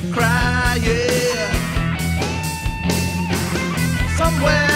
cry, yeah. Somewhere.